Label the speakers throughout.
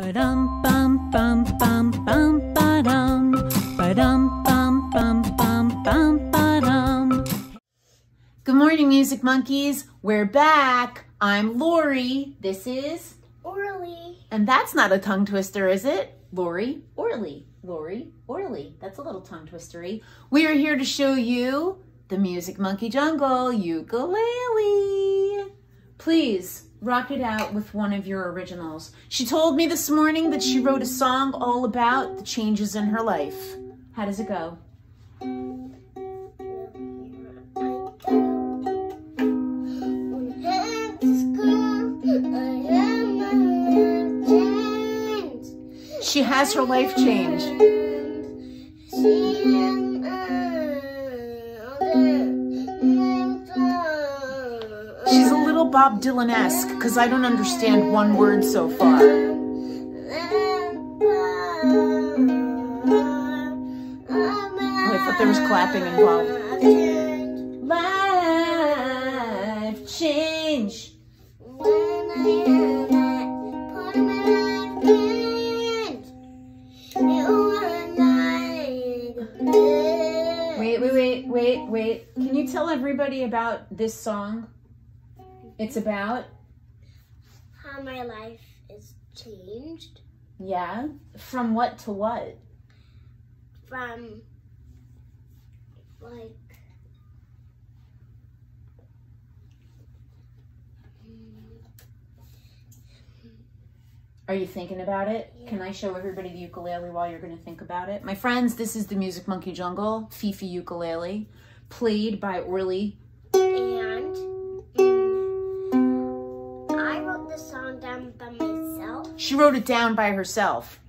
Speaker 1: Ba-dum bum bum bum bum ba-dum. Ba-dum bum bum bum bum ba-dum. Good morning, Music Monkeys. We're back. I'm Lori. This is,
Speaker 2: Orly.
Speaker 1: and that's not a tongue twister, is it? Lori Orly. Lori Orly. That's a little tongue twistery. We are here to show you the Music Monkey Jungle ukulele. Please rock it out with one of your originals. She told me this morning that she wrote a song all about the changes in her life. How does it go? She has her life change. Little Bob Dylan-esque because I don't understand one word so far. Oh, I thought there was clapping involved. Life change. Wait, wait, wait, wait, wait. Can you tell everybody about this song? It's about,
Speaker 2: How my life is changed
Speaker 1: yeah, from what to what?
Speaker 2: from like
Speaker 1: Are you thinking about it? Can I show everybody the ukulele while you're going to think about it? My friends, this is the Music Monkey Jungle, Fifi ukulele, played by Orly.
Speaker 2: Down by myself
Speaker 1: She wrote it down by herself.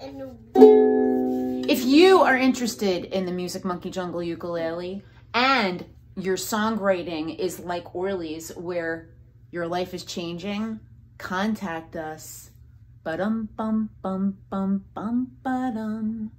Speaker 2: and
Speaker 1: If you are interested in the Music Monkey Jungle ukulele and your songwriting is like Orly's, where your life is changing, contact us. Ba-dum bum bum bum bum ba-dum.